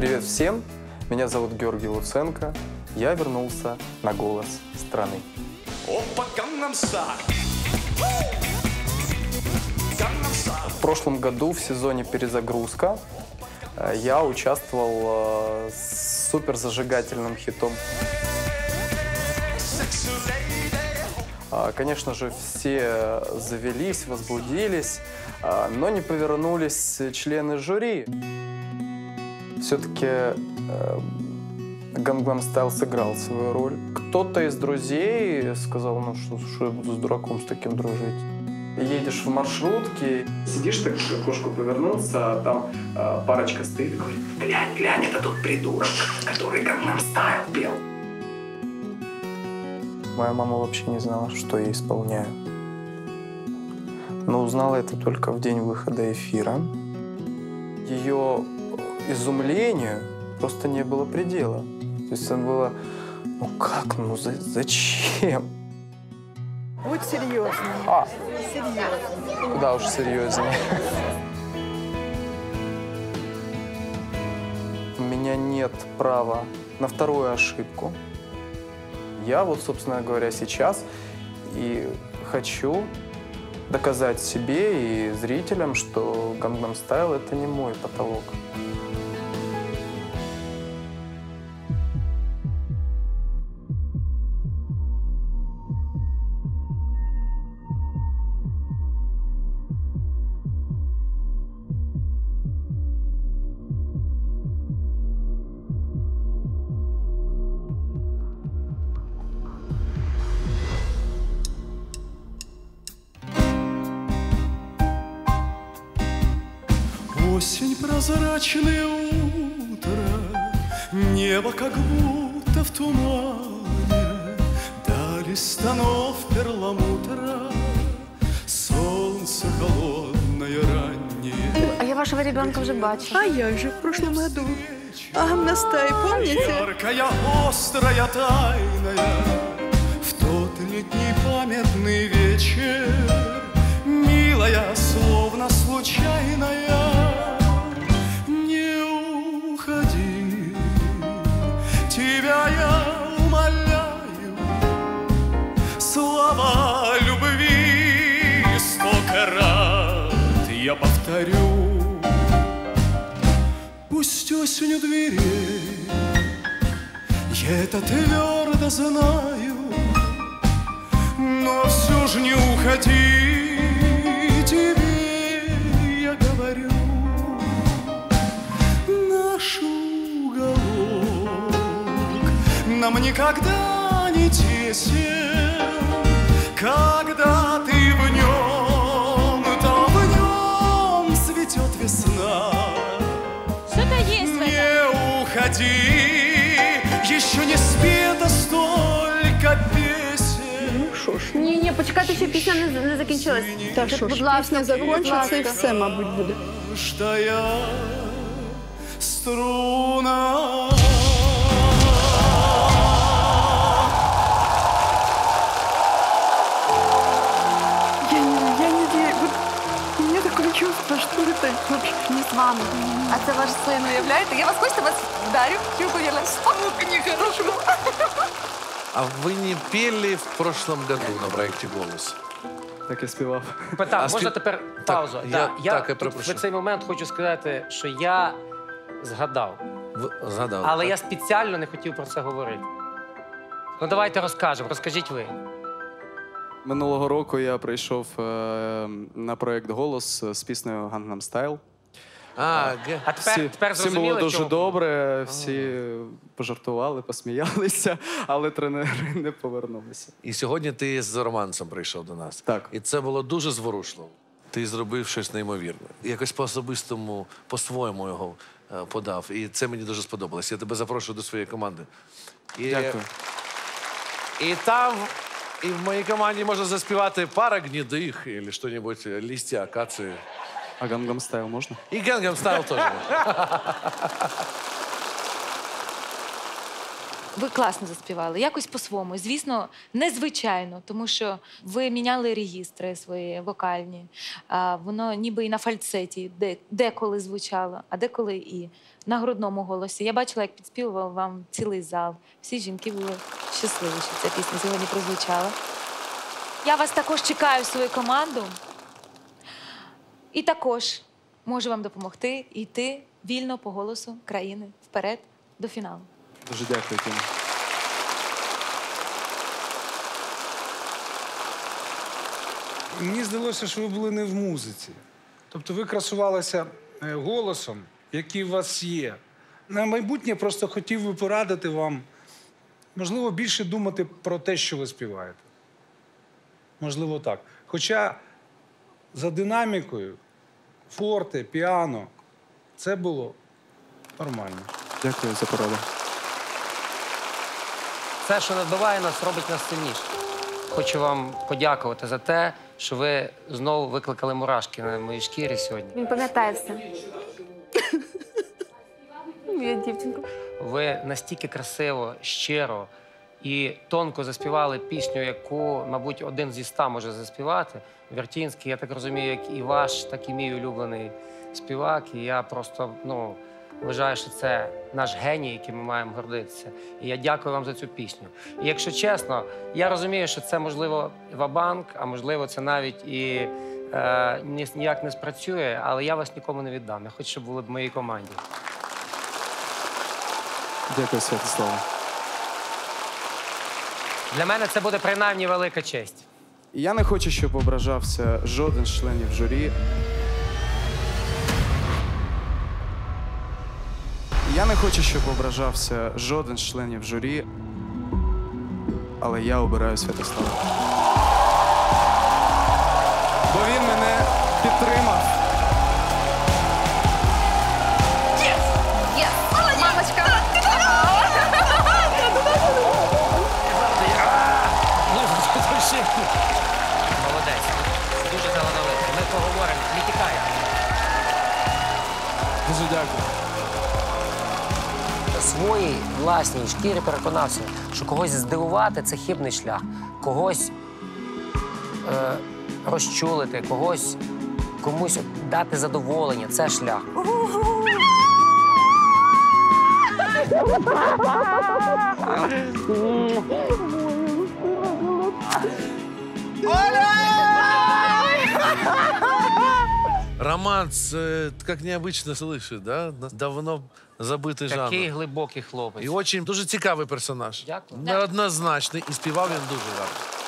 Привет всем, меня зовут Георгий Луценко. Я вернулся на «Голос страны». Опа. В прошлом году в сезоне «Перезагрузка» я участвовал э, с супер зажигательным хитом. А, Конечно же, все завелись, возбудились, а, но не повернулись члены жюри. Все-таки Гангнам Стайл сыграл свою роль. Кто-то из друзей сказал, ну что, что я буду с дураком с таким дружить. Едешь в маршрутке, сидишь так, к окошку повернулся, а там а, парочка стоит и говорит, глянь, глянь, это тот придурок, который Гангнам Стайл пел. Моя мама вообще не знала, что я исполняю. Но узнала это только в день выхода эфира. Ее изумлению просто не было предела. То есть это было, ну как, ну за- зачем? Будь серьезным. А, Серьезно. куда уж серьезнее. У меня нет права на вторую ошибку. Я вот, собственно говоря, сейчас и хочу доказать себе и зрителям, что Gangnam Style — это не мой потолок. Осень прозрачное утро, Небо как будто в тумане, Дали станов перламутра, Солнце холодное раннее. А я вашего ребенка вже бачила. А як же в прошлом году? Агамнастай, помните? Яркая, острая, тайная я повторю. Пусть осень у дверей Я это твердо знаю Но все же не уходи. Тебе я говорю Наш уголок Нам никогда не тесен уходи, еще не спета столько песен. Ну що ж, Ні, ні, почекайте, ще пісня не, не закінчилась. та що будь ж, ласка, пісня закінчиться і все, мабуть, буде. Что я струна. Чувство, что это Не з вами. А це ваш син, уявляєте? Я вас хочете вас вдарю, чуку я Спокойно, нехорошо. А вы не пели в прошлом году на проекте «Голос»? Так я співав. Питав, А можна тепер Так, паузу? я- Да, я так, я тут перепрошую. в цей момент хочу сказати, що я згадав, В- Згадав. але так? я спеціально не хотів про це говорити. Ну давайте розкажемо, розкажіть ви. Минулого року я прийшов е, на проект Голос з піснею Gangnam Style. А, ге- А тепер, тепер всім зрозуміло, було дуже чому? добре, всі пожартували, посміялися, але тренери не повернулися. І сьогодні ти з романсом прийшов до нас. Так. І це було дуже зворушливо. Ти зробив щось неймовірне. Якось по-особистому, по-своєму його е, подав. І це мені дуже сподобалось. Я тебе запрошую до своєї команди. І, Дякую. І там, і в моїй команді можна заспівати пара гнідих, або що-небудь, листя, акації. А Gangnam Style можна? І Gangnam Style теж. Ви класно заспівали, якось по-своєму. Звісно, незвичайно, тому що ви міняли регістри свої вокальні. А, воно ніби і на фальцеті де, деколи звучало, а деколи і на грудному голосі. Я бачила, як підспівував вам цілий зал. Всі жінки були щасливі, що ця пісня сьогодні прозвучала. Я вас також чекаю в свою команду. І також можу вам допомогти йти вільно по голосу країни вперед до фіналу. Дуже дякую, Тіна. Мені здалося, що ви були не в музиці. Тобто ви красувалися е, голосом, який у вас є. На майбутнє просто хотів би порадити вам, можливо, більше думати про те, що ви співаєте. Можливо, так. Хоча за динамікою, форте, піано, це було нормально. Дякую за пораду. Все, що надбиває нас, робить нас сильніше. Хочу вам подякувати за те, що ви знову викликали мурашки на моїй шкірі сьогодні. Він пам'ятає все. Я дівчинка. Ви настільки красиво, щиро і тонко заспівали пісню, яку, мабуть, один зі ста може заспівати. Вертінський, я так розумію, як і ваш, так і мій улюблений співак. І я просто ну, вважаю, що це наш геній, яким ми маємо гордитися. І я дякую вам за цю пісню. І якщо чесно, я розумію, що це можливо вабанк, а можливо, це навіть і е, ніяк не спрацює, але я вас нікому не віддам. Я хочу, щоб були в моїй команді. Дякую, Святослава. Для мене це буде принаймні велика честь. Я не хочу, щоб ображався жоден з членів журі. Я не хочу, щоб ображався жоден з членів журі, але я обираю Святослава. Бо він мене підтримав. На своїй власній шкірі переконався, що когось здивувати це хибний шлях, когось е, розчулити, когось комусь дати задоволення це шлях. Романс, э, как необычно слышит, да? Давно забитий Такий жанр. глибокий хлопець. І очень дуже цікавий персонаж. Дякую. Неоднозначний, і співав він дуже гарно.